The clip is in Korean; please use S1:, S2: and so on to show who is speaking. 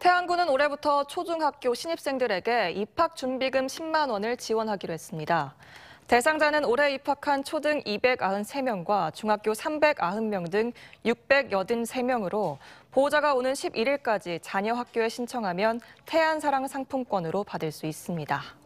S1: 태안군은 올해부터 초중학교 신입생들에게 입학 준비금 10만 원을 지원하기로 했습니다. 대상자는 올해 입학한 초등 293명과 중학교 390명 등 683명으로 보호자가 오는 11일까지 자녀 학교에 신청하면 태안사랑 상품권으로 받을 수 있습니다.